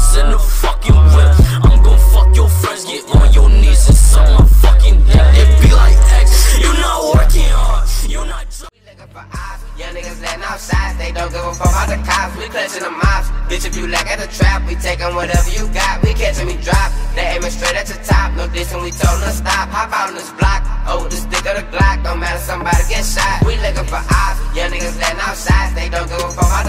bitches in the fucking whip. I'm gon' fuck your friends, get on your knees and suck my fucking dick. It be like X, you not working hard, you not. Young niggas letting off shots, they don't give a fuck about the cops. We clutching the mops. Bitch, if you lack at the trap, we taking whatever you got. We catching me drop. They aiming straight at the top. No dissing, we told them to stop. Hop out on this block. Oh, the stick of the Glock. Don't matter, somebody get shot. We looking for ops. Young niggas letting off shots, they don't give a fuck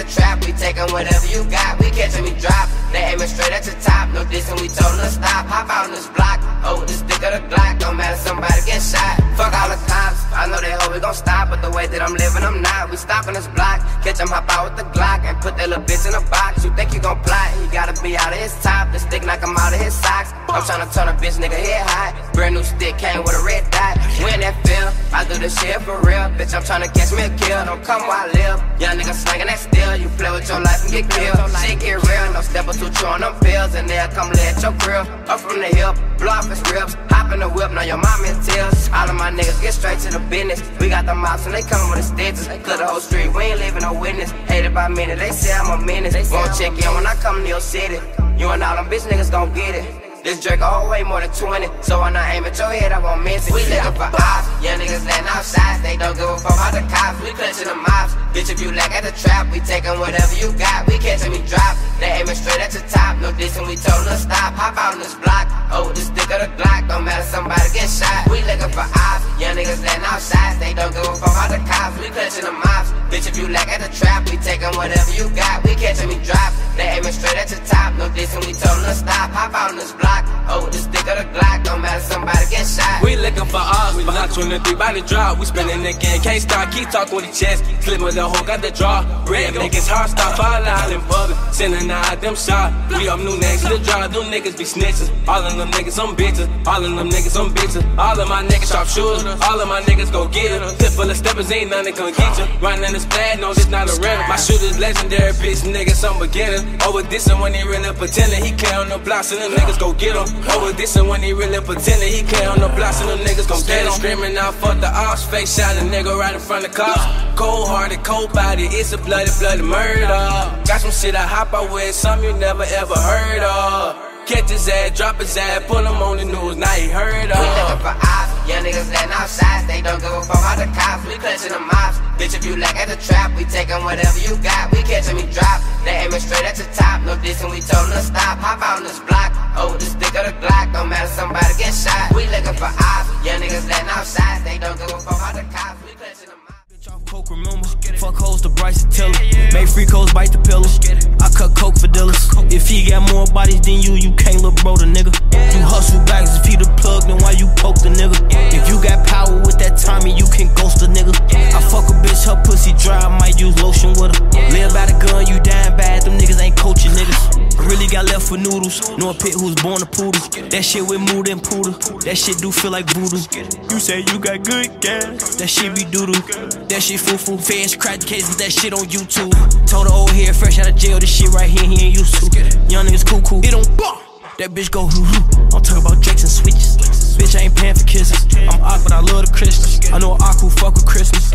the trap, we taking whatever you got. We catching we drop. They aiming straight at the top. No dissing, we told them to stop. Hop out on this block. Oh, the stick of the Glock. Don't matter, somebody get shot. Fuck all the cops. I know they hope we gon' stop, the way that I'm living, I'm not. We stopping this block. Catch him, hop out with the Glock, and put that little bitch in a box. You think you gon' plot? He gotta be out of his top. The stick knock him out of his socks. I'm tryna turn a bitch nigga head high. Brand new stick came with a red dot. When that feel, I do this shit for real. Bitch, I'm tryna catch me a kill. Don't come while I live. Young nigga slanging that steel. You play with your life and get killed. Shit get real. No step or two chew on them pills, and they'll come at your grill. Up from the hip, blow off his ribs. Hop in the whip, now your mom is tears. All of my niggas get straight to the business. We got the mops and they come with the stitches. Clear the whole street, we ain't leaving no witness. Hated by many, they say I'm a menace. Won't check in when I come to your city. You and all them bitch niggas gon' get it. This jerk all way more than 20. So when I aim at your head, I won't miss it. We for ops. Young niggas letting off shots. They don't give a fuck about the cops. We clutching the mops. Bitch, if you lack at the trap, we taking whatever you got. We catching me drop. They aiming straight at the top. No dissing, we told them to stop. Hop out on this block. Oh, the stick of the Glock. Don't matter, somebody get shot. We looking for ops. Young niggas letting off shots. They don't give a fuck about the cops. We clutching the mops. Bitch, if you lack at the trap, we taking whatever you got. We catching me drop. They aiming straight at the top. No dissing, we told them to stop. Hop out on this block. Oh, the stick of the Glock. Don't matter, for us, behind 23 by the drop. We spinning game, can't stop, keep talking with the chest. Slip with the hoe, got the draw. Red niggas hard stop, fall out in public. Sending out them shots. We up new next to the drop, them niggas be snitches. All of them niggas, some bitches. All of them niggas, some bitches. All of my niggas sharp shooters. All of my niggas go get it. Clip full of steppers, ain't nothing gonna get you. Running this flag, no, this not a rental. My shooter's legendary, bitch, niggas, some beginners. Oh, Over this and when he really pretending, he clear on the blocks and them niggas go get him. Oh, Over this and when he really pretending, he clear on the blocks and them niggas gon' get him. Screaming out, fuck the ops, face shot a nigga right in front of cops. Cold hearted, cold body, it's a bloody, bloody murder. Got some shit I hop out with, some you never ever heard of. Catch his ass, drop his ass, pull him on the news, now he heard of. We looking for ops. Young niggas letting off shots. They don't give a fuck about the cops. We clutching the mops. Bitch, if you lack at the trap, we taking whatever you got. We catching me drop. They aiming straight at the top. No dissing, we told them to stop. Hop out on this block. Oh, the stick of the Glock. Don't matter, somebody Fuck hoes to. Make free codes bite the pillow. I cut coke for dealers. If he got more bodies than you, you can't look bro the nigga. You hustle bags if he the plug, then why you poke the nigga? If you got power with that timing, you can ghost a nigga. I fuck a bitch, her pussy dry, I might use lotion with her. Live by the gun, you dying bad, them niggas ain't for noodles. Know a pit who's born a poodle. That shit with mood and poodle. That shit do feel like voodoo. You say you got good gas. That shit be doodle. That shit foo foo. Feds crack the cases, that shit on YouTube. Told the old head fresh out of jail, this shit right here he ain't used to. Young niggas cool cool. It don't bop. That bitch go hoo hoo. I'm talking about Dracos and switches. Bitch, I ain't paying for kisses. I'm awkward, I love the Christmas. I know a awkward fuck with Christmas.